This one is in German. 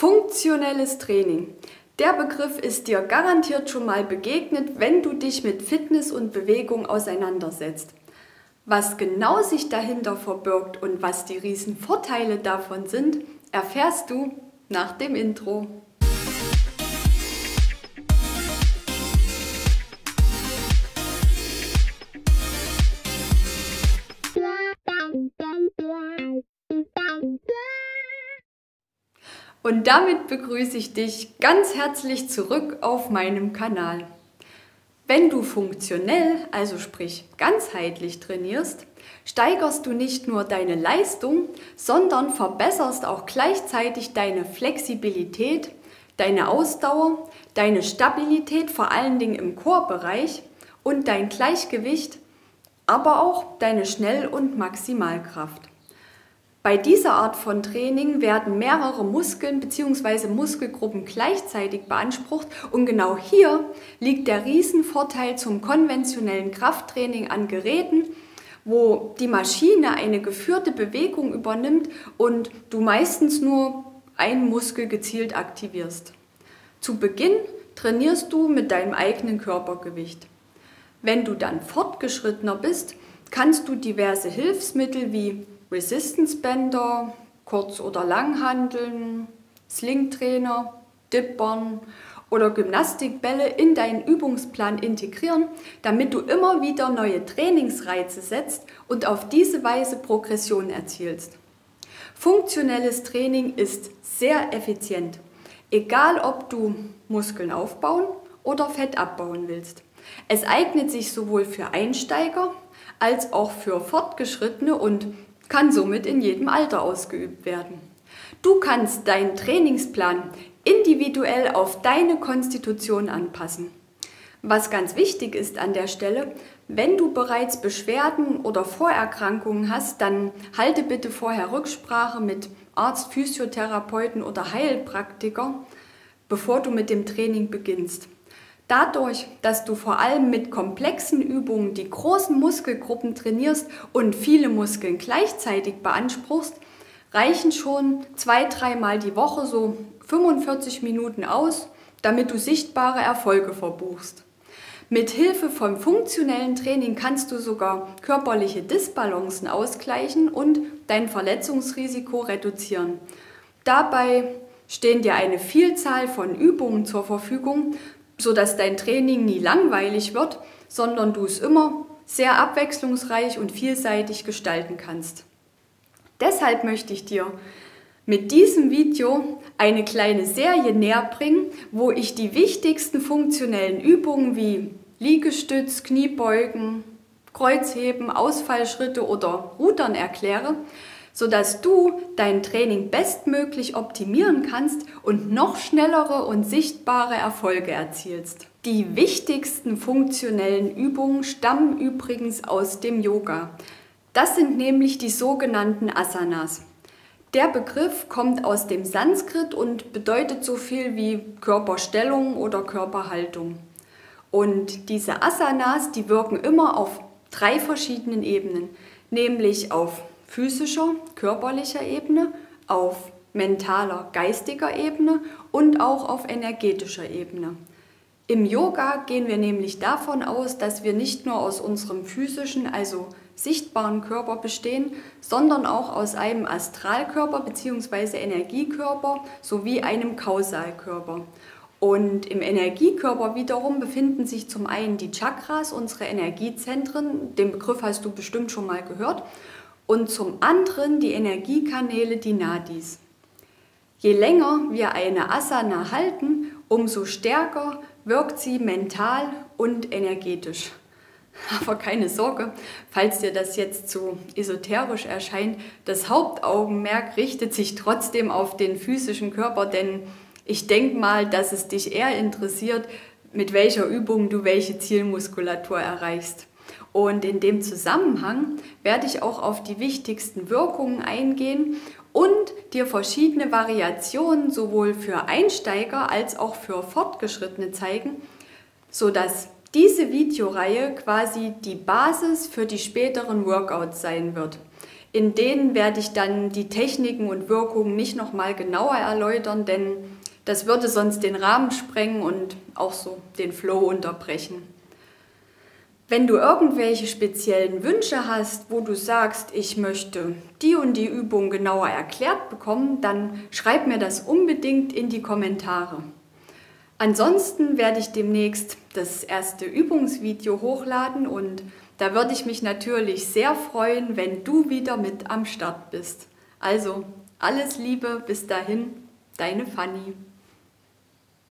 Funktionelles Training. Der Begriff ist dir garantiert schon mal begegnet, wenn du dich mit Fitness und Bewegung auseinandersetzt. Was genau sich dahinter verbirgt und was die riesen Vorteile davon sind, erfährst du nach dem Intro. Und damit begrüße ich dich ganz herzlich zurück auf meinem Kanal. Wenn du funktionell, also sprich ganzheitlich trainierst, steigerst du nicht nur deine Leistung, sondern verbesserst auch gleichzeitig deine Flexibilität, deine Ausdauer, deine Stabilität, vor allen Dingen im Chorbereich und dein Gleichgewicht, aber auch deine Schnell- und Maximalkraft. Bei dieser Art von Training werden mehrere Muskeln bzw. Muskelgruppen gleichzeitig beansprucht und genau hier liegt der Riesenvorteil zum konventionellen Krafttraining an Geräten, wo die Maschine eine geführte Bewegung übernimmt und du meistens nur einen Muskel gezielt aktivierst. Zu Beginn trainierst du mit deinem eigenen Körpergewicht. Wenn du dann fortgeschrittener bist, kannst du diverse Hilfsmittel wie Resistance-Bänder, Kurz- oder Langhanteln, Slingtrainer, Dippern oder Gymnastikbälle in deinen Übungsplan integrieren, damit du immer wieder neue Trainingsreize setzt und auf diese Weise Progression erzielst. Funktionelles Training ist sehr effizient, egal ob du Muskeln aufbauen oder Fett abbauen willst. Es eignet sich sowohl für Einsteiger als auch für Fortgeschrittene und kann somit in jedem Alter ausgeübt werden. Du kannst deinen Trainingsplan individuell auf deine Konstitution anpassen. Was ganz wichtig ist an der Stelle, wenn du bereits Beschwerden oder Vorerkrankungen hast, dann halte bitte vorher Rücksprache mit Arzt, Physiotherapeuten oder Heilpraktiker, bevor du mit dem Training beginnst. Dadurch, dass du vor allem mit komplexen Übungen die großen Muskelgruppen trainierst und viele Muskeln gleichzeitig beanspruchst, reichen schon zwei, dreimal die Woche so 45 Minuten aus, damit du sichtbare Erfolge verbuchst. Mit Hilfe vom funktionellen Training kannst du sogar körperliche Disbalancen ausgleichen und dein Verletzungsrisiko reduzieren. Dabei stehen dir eine Vielzahl von Übungen zur Verfügung, sodass dein Training nie langweilig wird, sondern du es immer sehr abwechslungsreich und vielseitig gestalten kannst. Deshalb möchte ich dir mit diesem Video eine kleine Serie näher bringen, wo ich die wichtigsten funktionellen Übungen wie Liegestütz, Kniebeugen, Kreuzheben, Ausfallschritte oder Rudern erkläre, sodass du dein Training bestmöglich optimieren kannst und noch schnellere und sichtbare Erfolge erzielst. Die wichtigsten funktionellen Übungen stammen übrigens aus dem Yoga. Das sind nämlich die sogenannten Asanas. Der Begriff kommt aus dem Sanskrit und bedeutet so viel wie Körperstellung oder Körperhaltung. Und diese Asanas, die wirken immer auf drei verschiedenen Ebenen, nämlich auf physischer, körperlicher Ebene, auf mentaler, geistiger Ebene und auch auf energetischer Ebene. Im Yoga gehen wir nämlich davon aus, dass wir nicht nur aus unserem physischen, also sichtbaren Körper bestehen, sondern auch aus einem Astralkörper bzw. Energiekörper sowie einem Kausalkörper. Und im Energiekörper wiederum befinden sich zum einen die Chakras, unsere Energiezentren, den Begriff hast du bestimmt schon mal gehört, und zum anderen die Energiekanäle, die Nadis. Je länger wir eine Asana halten, umso stärker wirkt sie mental und energetisch. Aber keine Sorge, falls dir das jetzt zu esoterisch erscheint, das Hauptaugenmerk richtet sich trotzdem auf den physischen Körper, denn ich denke mal, dass es dich eher interessiert, mit welcher Übung du welche Zielmuskulatur erreichst. Und in dem Zusammenhang werde ich auch auf die wichtigsten Wirkungen eingehen und dir verschiedene Variationen sowohl für Einsteiger als auch für Fortgeschrittene zeigen, sodass diese Videoreihe quasi die Basis für die späteren Workouts sein wird. In denen werde ich dann die Techniken und Wirkungen nicht nochmal genauer erläutern, denn das würde sonst den Rahmen sprengen und auch so den Flow unterbrechen. Wenn du irgendwelche speziellen Wünsche hast, wo du sagst, ich möchte die und die Übung genauer erklärt bekommen, dann schreib mir das unbedingt in die Kommentare. Ansonsten werde ich demnächst das erste Übungsvideo hochladen und da würde ich mich natürlich sehr freuen, wenn du wieder mit am Start bist. Also alles Liebe, bis dahin, deine Fanny.